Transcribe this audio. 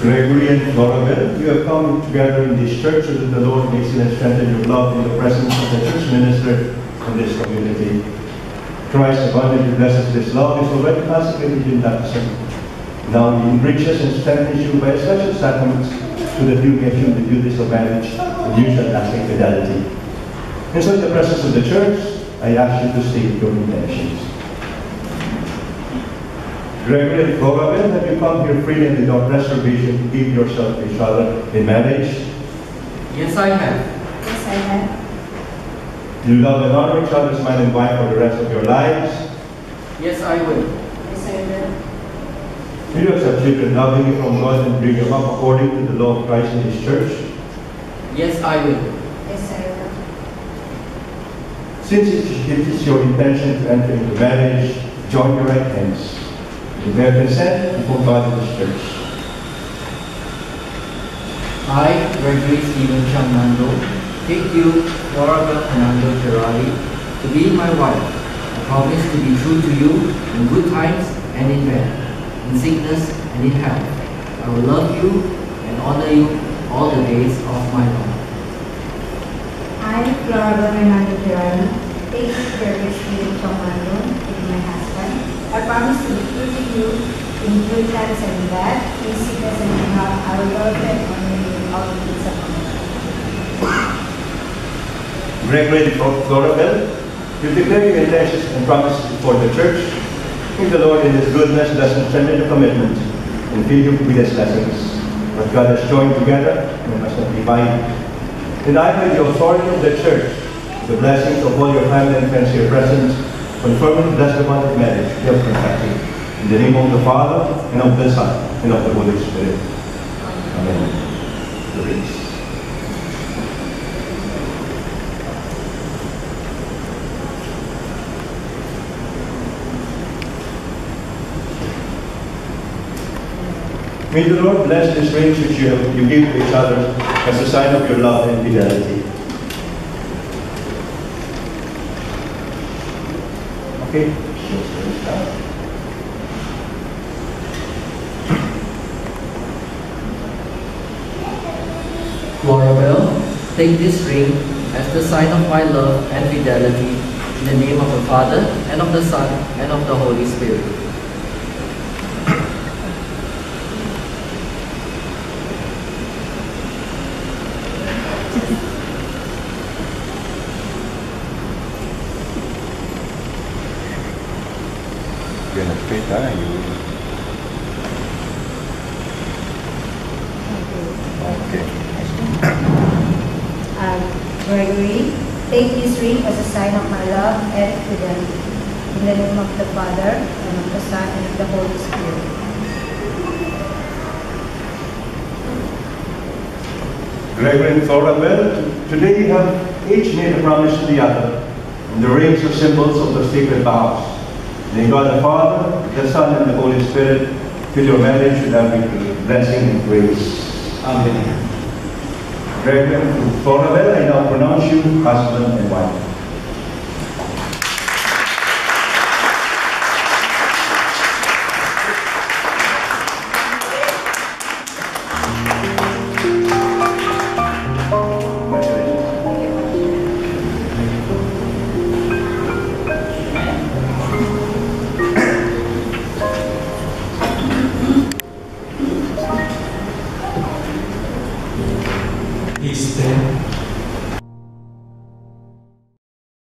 Gregory and Florabelle, you have come together in this church so that the Lord may and strengthen your love in the presence of the church minister in this community. Christ abundantly blesses this love is already consecrated in baptism. Now he enriches and strengthens you by special sacraments so that you can feel the duties of marriage with usual lasting fidelity. And so in the presence of the church, I ask you to state your intentions. Gregory and Florabelle, have you come here freely and without reservation to give yourself to each other in marriage? Yes, I have. Yes, I have. Do you love and honor each other as man and wife for the rest of your lives? Yes, I will. Yes, I will. Do you accept children lovingly from God and bring them up according to the law of Christ in His church? Yes, I will. Yes, I will. Since it it is your intention to enter into marriage, join your right hands. And bear consent before God and His church. I, Gregory Stephen Chanmando, take you, Flora Fernando Ferrari, to be my wife. I promise to be true to you in good times and in bad, in sickness and in health. I will love you and honor you all the days of my life. I, Flora Fernando Tirano, take Gregory Stephen Tomando to be my husband. I promise to be true to times and in sickness and you and. Gregory and Florabelle, you declare your intentions and promises before the church. May the Lord in His goodness and strengthen your commitment and fill you with His blessings. What God has joined together, you must not divide. And I, by the authority of the church, the blessings of all your family and friends here present, confirm the bless the bond of marriage you have contracted. In the name of the Father, and of the Son, and of the Holy Spirit. Amen. Grace. May the Lord bless this ring which you, have, you give to each other as a sign of your love and fidelity. Okay. Florabelle, take this ring as the sign of my love and fidelity in the name of the Father, and of the Son, and of the Holy Spirit. You're not straight, huh? You... Okay. Gregory, take this ring as a sign of my love and fidelity. In the name of the Father, and of the Son, and of the Holy Spirit. Gregory and Florabelle, today you have each made a promise to the other, and the rings are symbols of the sacred vows. May God the Father, the Son, and the Holy Spirit fill your marriage with every blessing and grace. Amen. Gregory and Florabelle, I now pronounce you husband and wife.